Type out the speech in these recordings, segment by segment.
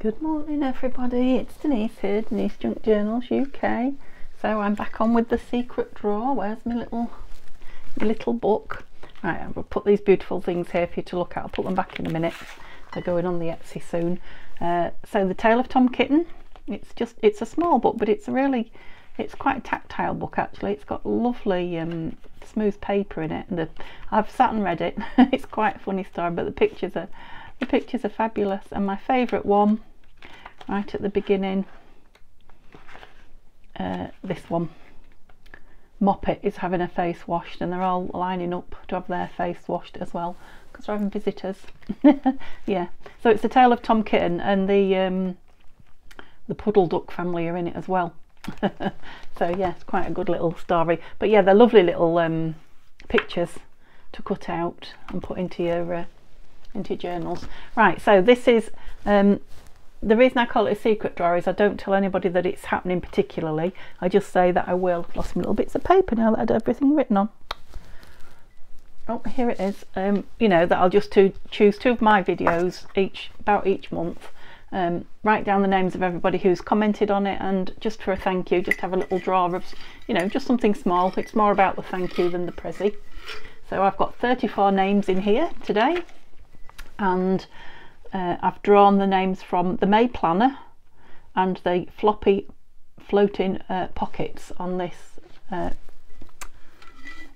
Good morning everybody, it's Denise here, Denise Junk Journals UK. So I'm back on with the secret draw. Where's my little my little book? Right, I'll put these beautiful things here for you to look at. I'll put them back in a minute. They're going on the Etsy soon. Uh, so the Tale of Tom Kitten. It's just it's a small book, but it's really it's quite a tactile book actually. It's got lovely um, smooth paper in it, and the, I've sat and read it. it's quite a funny story, but the pictures are the pictures are fabulous. And my favourite one, right at the beginning, uh, this one. Moppet is having her face washed, and they're all lining up to have their face washed as well because they're having visitors. yeah, so it's the tale of Tom Kitten, and the um, the Puddle Duck family are in it as well. so yeah, it's quite a good little story. But yeah, they're lovely little um, pictures to cut out and put into your uh, into your journals. Right, so this is um, the reason I call it a secret draw is I don't tell anybody that it's happening particularly. I just say that I will. Lost some little bits of paper now that I had everything written on. Oh, here it is. Um, you know that I'll just to choose two of my videos each about each month um, write down the names of everybody who's commented on it and just for a thank you just have a little draw of you know just something small it's more about the thank you than the prezi so I've got 34 names in here today and uh, I've drawn the names from the May planner and the floppy floating uh, pockets on this uh,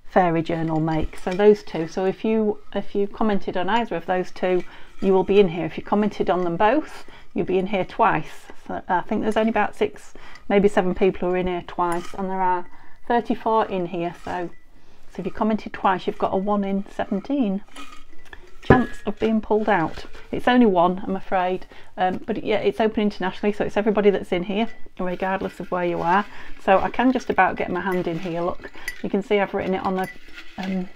fairy journal make so those two so if you if you commented on either of those two you will be in here if you commented on them both you'll be in here twice. So I think there's only about six, maybe seven people who are in here twice, and there are 34 in here. So, so if you commented twice, you've got a one in 17 chance of being pulled out. It's only one, I'm afraid, um, but yeah, it's open internationally, so it's everybody that's in here, regardless of where you are. So I can just about get my hand in here. Look, you can see I've written it on a um,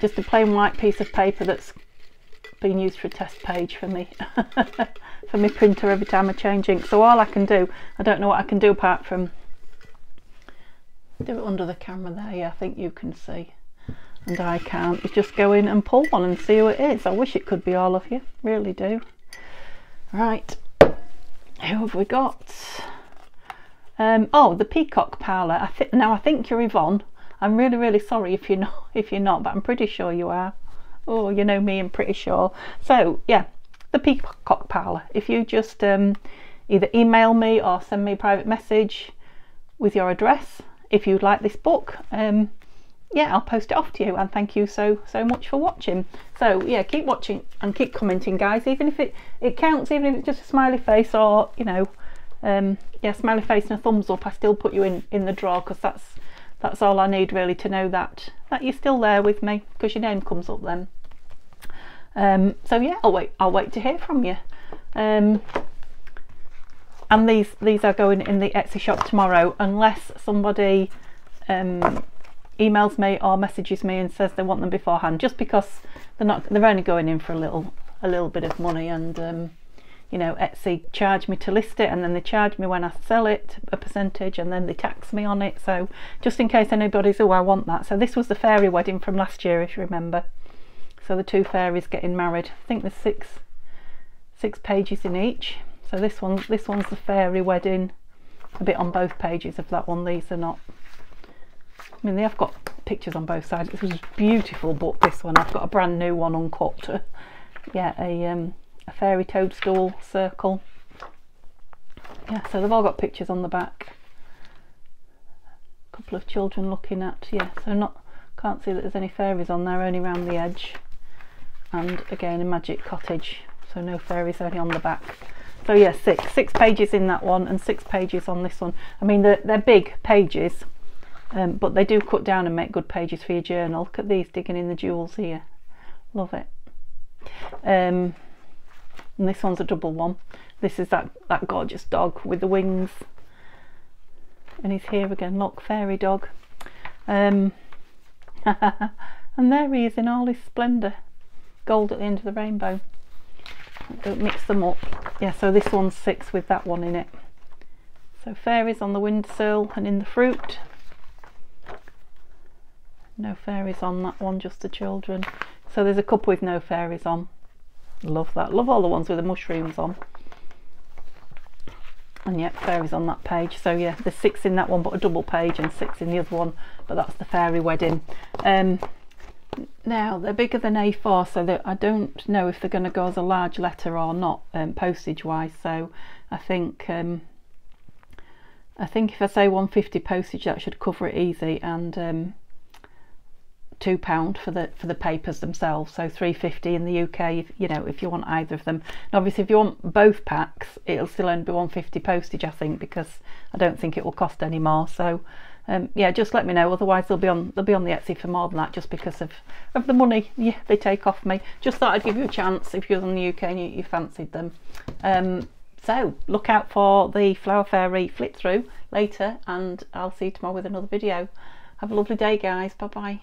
just a plain white piece of paper that's been used for a test page for me for my printer every time I change ink so all I can do I don't know what I can do apart from do it under the camera there yeah I think you can see and I can't. Just go in and pull one and see who it is. I wish it could be all of you. Really do. Right. Who have we got? Um, oh the peacock parlour. I now I think you're Yvonne. I'm really really sorry if you're not if you're not but I'm pretty sure you are. Oh you know me I'm pretty sure. So yeah the peacock parlor if you just um, either email me or send me a private message with your address if you'd like this book um, yeah I'll post it off to you and thank you so so much for watching. So yeah keep watching and keep commenting guys even if it it counts even if it's just a smiley face or you know um, yeah smiley face and a thumbs up I still put you in in the draw because that's that's all I need really to know that that you're still there with me because your name comes up then. Um, so yeah I'll wait I'll wait to hear from you. Um, and these these are going in the Etsy shop tomorrow unless somebody um, emails me or messages me and says they want them beforehand just because they're not they're only going in for a little a little bit of money and um, you know Etsy charge me to list it and then they charge me when I sell it a percentage and then they tax me on it. So just in case anybody's oh I want that. So this was the fairy wedding from last year if you remember. So the two fairies getting married. I think there's six six pages in each. So this one this one's the fairy wedding. A bit on both pages of that one. These are not I mean they have got pictures on both sides. This was beautiful book this one I've got a brand new one uncut yeah a um, a fairy toadstool circle. Yeah so they've all got pictures on the back. A couple of children looking at yeah so not can't see that there's any fairies on there only around the edge. And again a magic cottage so no fairies only on the back. So yeah six six pages in that one and six pages on this one. I mean they're, they're big pages um, but they do cut down and make good pages for your journal. Look at these digging in the jewels here. Love it. Um, and this one's a double one. This is that that gorgeous dog with the wings. And he's here again. Look fairy dog. Um, and there he is in all his splendour. Gold at the end of the rainbow. Don't mix them up. Yeah so this one's six with that one in it. So fairies on the windowsill and in the fruit no fairies on that one just the children. So there's a couple with no fairies on. Love that. Love all the ones with the mushrooms on. And yep fairies on that page. So yeah there's six in that one but a double page and six in the other one. But that's the fairy wedding. Um, now they're bigger than A4 so that I don't know if they're going to go as a large letter or not um, postage wise so I think um, I think if I say 150 postage that should cover it easy. And um, two pound for the for the papers themselves. So 350 in the UK if, you know if you want either of them. And obviously if you want both packs it'll still only be 150 postage I think because I don't think it will cost any more. So um, yeah just let me know. Otherwise they'll be on they'll be on the Etsy for more than that just because of of the money yeah, they take off me. Just thought I'd give you a chance if you're in the UK and you, you fancied them. Um, so look out for the flower fairy flip through later and I'll see you tomorrow with another video. Have a lovely day guys. Bye bye